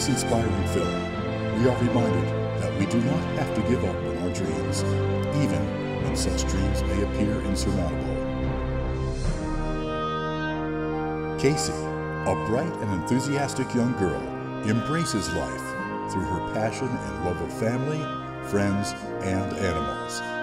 this inspiring film, we are reminded that we do not have to give up on our dreams, even when such dreams may appear insurmountable. Casey, a bright and enthusiastic young girl, embraces life through her passion and love of family, friends, and animals.